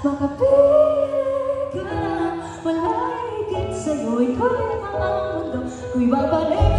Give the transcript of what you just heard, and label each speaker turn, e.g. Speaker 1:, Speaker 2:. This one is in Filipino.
Speaker 1: Makapiling ka na Malay din sa'yo Ikaw ang mga mundo. Ko'y babalik